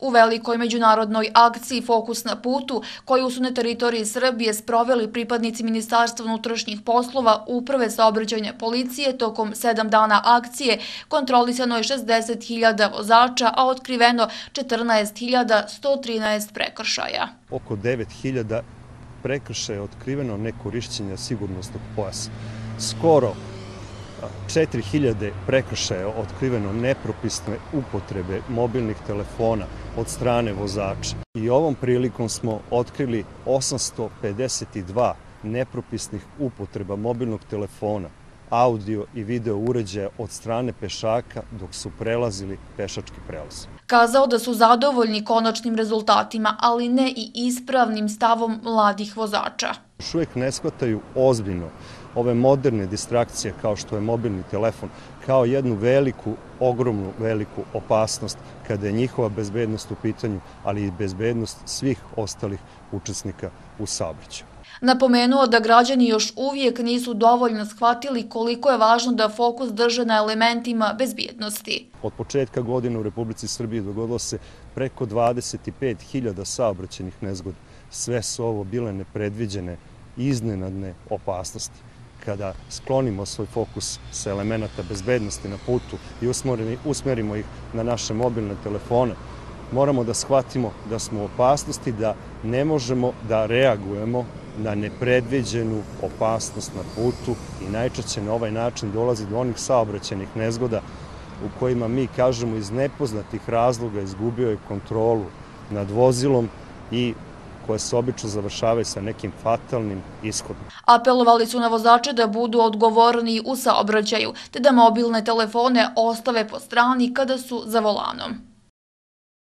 U velikoj međunarodnoj akciji Fokus na putu, koju su na teritoriji Srbije sproveli pripadnici Ministarstva unutrašnjih poslova uprave saobraćanja policije tokom sedam dana akcije, kontrolisano je 60.000 vozača, a otkriveno 14.113 prekršaja. Oko 9.000 prekršaja je otkriveno nekorišćenja sigurnosnog pojasa. Skoro 4000 prekršaja otkriveno nepropisne upotrebe mobilnih telefona od strane vozača. I ovom prilikom smo otkrili 852 nepropisnih upotreba mobilnog telefona, audio i video uređaja od strane pešaka dok su prelazili pešački prelaz. Kazao da su zadovoljni konačnim rezultatima, ali ne i ispravnim stavom mladih vozača. Još uvijek ne shvataju ozbiljno ove moderne distrakcije kao što je mobilni telefon, kao jednu veliku, ogromnu, veliku opasnost kada je njihova bezbednost u pitanju, ali i bezbednost svih ostalih učesnika u saobraćaju. Napomenuo da građani još uvijek nisu dovoljno shvatili koliko je važno da fokus drže na elementima bezbjednosti. Od početka godine u Republici Srbije dogodilo se preko 25.000 saobraćenih nezgoda. Sve su ovo bile nepredviđene iznenadne opasnosti kada sklonimo svoj fokus sa elemenata bezbednosti na putu i usmerimo ih na naše mobilne telefone, moramo da shvatimo da smo u opasnosti, da ne možemo da reagujemo na nepredviđenu opasnost na putu i najčešće na ovaj način dolazi do onih saobraćenih nezgoda u kojima mi kažemo iz nepoznatih razloga izgubio je kontrolu nad vozilom i koje se obično završavaju sa nekim fatalnim ishodom. Apelovali su na vozače da budu odgovorni u saobraćaju, te da mobilne telefone ostave po strani kada su za volanom.